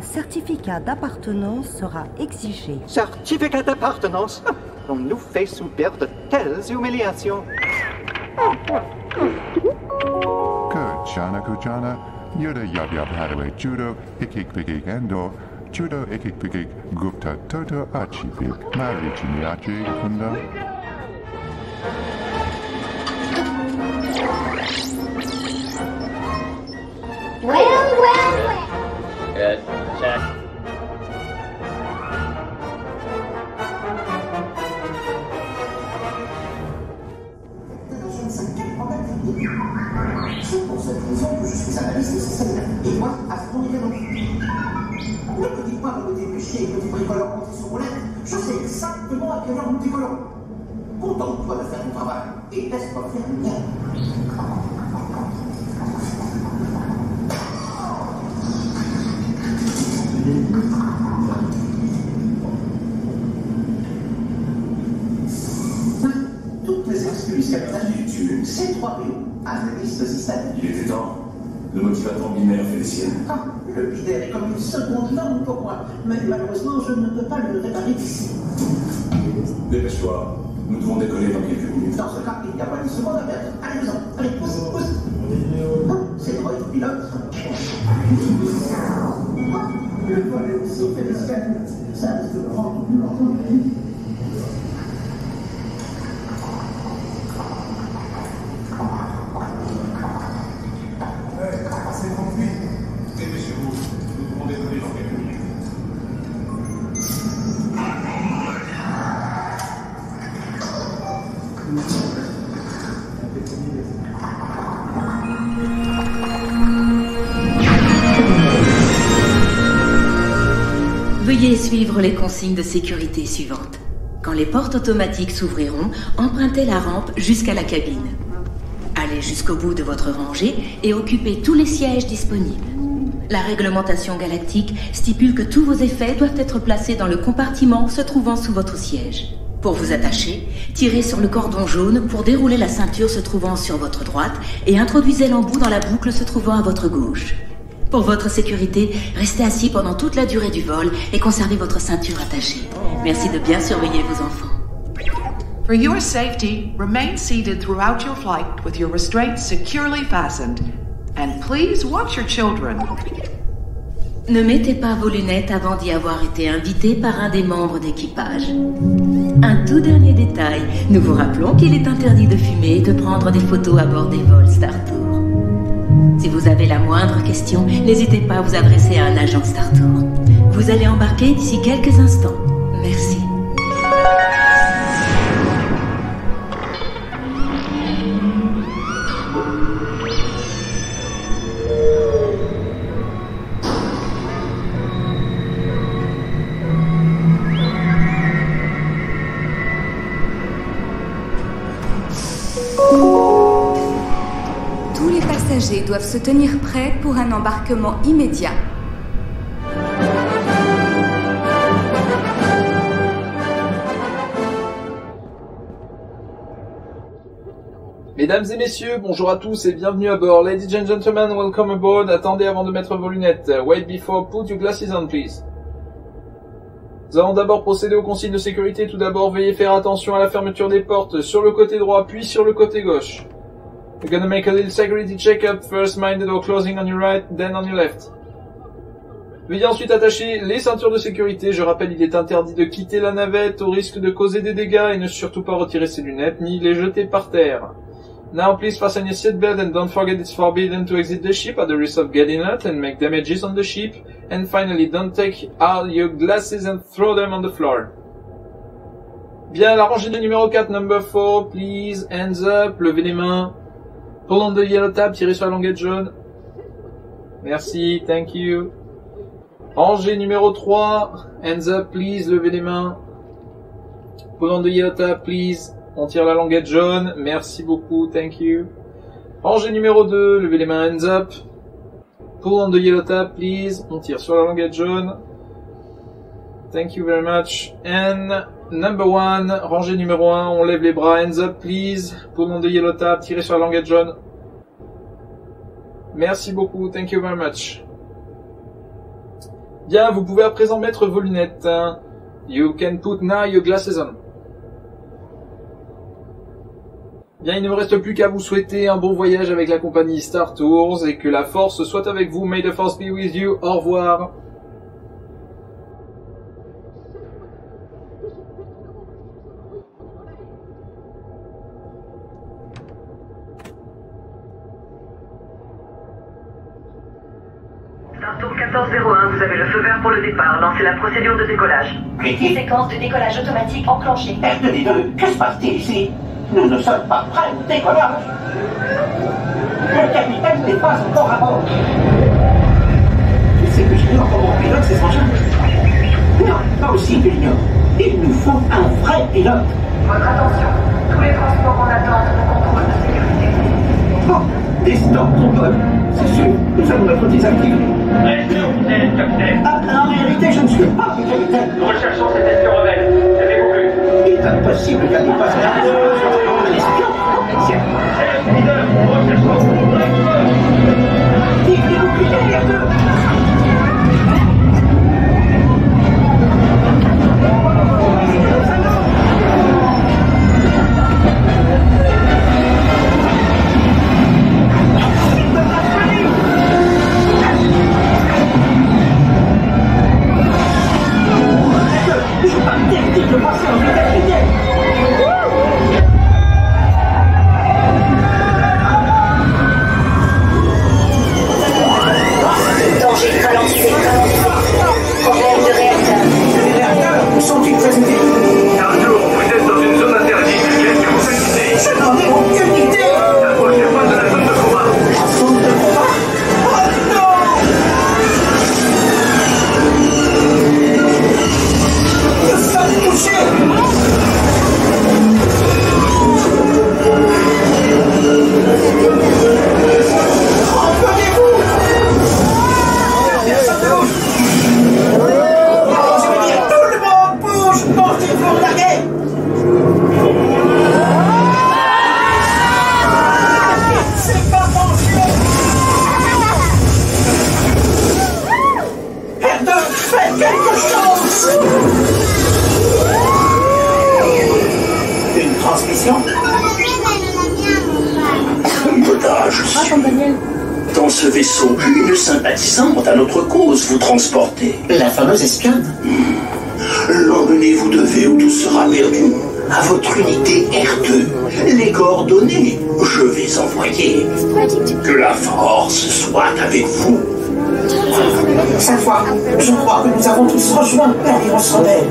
un certificat d'appartenance sera exigé. Certificat d'appartenance? On nous fait subir de telles humiliations. Kuchana Kuchana, Yoda Yab Yab Hadaway Judo, Ikik Bigik Endo, Judo Ikik Bigik Gupta Toto Achipik, Marichi Niachi Kunda. Vous dépêchiez petit bricoleur monter sur roulette. Je sais exactement à quelle heure nous décollons. Contente-toi de faire ton travail et laisse-moi faire le mien. Toutes les excuses capitales du tube, c'est 3 PO. Analyste système. Il était temps. Le motivateur binaire fait les siennes. Ah, le bidaire est comme une seconde langue pour moi, mais malheureusement, je ne peux pas le réparer ici. Dépêche-toi. Nous devons décoller dans quelques minutes. Dans ce cas, il n'y a pas une seconde à perdre. Allez-vous-en. Allez, pousse, pousse. Ah, C'est le votre pilote. Ah, Le vol est aussi fait siennes. Ça de suivre les consignes de sécurité suivantes. Quand les portes automatiques s'ouvriront, empruntez la rampe jusqu'à la cabine. Allez jusqu'au bout de votre rangée et occupez tous les sièges disponibles. La réglementation galactique stipule que tous vos effets doivent être placés dans le compartiment se trouvant sous votre siège. Pour vous attacher, tirez sur le cordon jaune pour dérouler la ceinture se trouvant sur votre droite et introduisez l'embout dans la boucle se trouvant à votre gauche. Pour votre sécurité, restez assis pendant toute la durée du vol et conservez votre ceinture attachée. Merci de bien surveiller vos enfants. For your safety, remain seated throughout your flight with your restraints securely fastened. And please watch your children. Ne mettez pas vos lunettes avant d'y avoir été invité par un des membres d'équipage. Un tout dernier détail, nous vous rappelons qu'il est interdit de fumer et de prendre des photos à bord des vols Star Tour. Si vous avez la moindre question, n'hésitez pas à vous adresser à un agent Star Tour. Vous allez embarquer d'ici quelques instants. Merci. Se tenir prêts pour un embarquement immédiat. Mesdames et messieurs, bonjour à tous et bienvenue à bord. Ladies and gentlemen, welcome aboard. Attendez avant de mettre vos lunettes. Wait before put your glasses on, please. Nous allons d'abord procéder aux consignes de sécurité. Tout d'abord, veuillez faire attention à la fermeture des portes sur le côté droit, puis sur le côté gauche. We're gonna make a little security check-up. First, mind the closing on your right, then on your left. Veuillez ensuite attacher les ceintures de sécurité. Je rappelle, il est interdit de quitter la navette au risque de causer des dégâts et ne surtout pas retirer ses lunettes ni les jeter par terre. Now please fasten your seatbelt and don't forget it's forbidden to exit the ship at the risk of getting hurt and make damages on the ship. And finally, don't take all your glasses and throw them on the floor. Bien, la rangée de numéro 4, number 4, please, hands up, levez les mains. On the yellow tab, tirez sur la languette jaune. Merci, thank you. Rangée numéro 3, hands up, please, levez les mains. On the yellow tab, please. On tire la languette jaune. Merci beaucoup. Thank you. Rangée numéro 2. Levez les mains. Hands up. Pull on the yellow tab, please. On tire sur la languette jaune. Thank you very much. And number 1. Rangée numéro 1. On lève les bras. Hands up, please. Pull on the yellow tab. Tirez sur la languette jaune. Merci beaucoup. Thank you very much. Bien, vous pouvez à présent mettre vos lunettes. You can put now your glasses on. Bien, il ne me reste plus qu'à vous souhaiter un bon voyage avec la compagnie Star Tours et que la force soit avec vous. May the force be with you. Au revoir. 1401, vous avez le feu vert pour le départ. Lancez la procédure de décollage. Séquence de décollage automatique enclenchée. R2D2, que se passe-t-il ici? Nous ne sommes pas prêts au décollage. Le capitaine n'est pas encore à bord. Tu sais que j'ignore comment on pilote ces engins Non, pas aussi que j'ignore. Il nous faut un vrai pilote. Votre attention. Tous les transports en attente au contrôle de sécurité. Bon, des stores trombone. C'est sûr, nous allons être capitaine. Ah, en réalité, je ne suis pas le capitaine. Nous recherchons cet espion rebelle. Savez-vous plus? Il est impossible qu'elle n'y passe leader, Une transmission? Potage. Dans ce vaisseau, une sympathisante à notre cause vous transportez. La fameuse espionne L'emmener vous devez ou tout sera perdu. À votre unité R2, les coordonnées, je vais envoyer. Que la force soit avec vous. Cette fois, je crois que nous avons tous rejoint l'Alliance rebelle.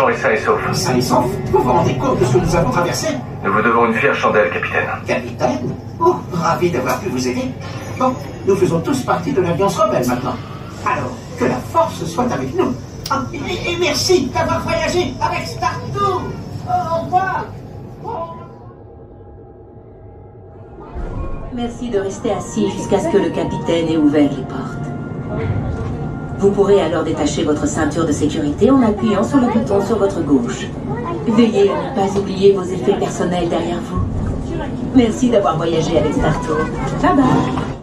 Agent est sain et sauf. Ça et sauf, vous vous rendez compte de ce que nous avons traversé Nous vous devons une fière chandelle, capitaine. Capitaine Oh, ravi d'avoir pu vous aider. Bon, nous faisons tous partie de l'Alliance rebelle maintenant. Alors, que la force soit avec nous. Ah, et, et merci d'avoir voyagé avec Star Tour. Au revoir. Merci de rester assis jusqu'à ce que le capitaine ait ouvert les portes. Vous pourrez alors détacher votre ceinture de sécurité en appuyant sur le bouton sur votre gauche. Veillez à ne pas oublier vos effets personnels derrière vous. Merci d'avoir voyagé avec Star. Bye bye.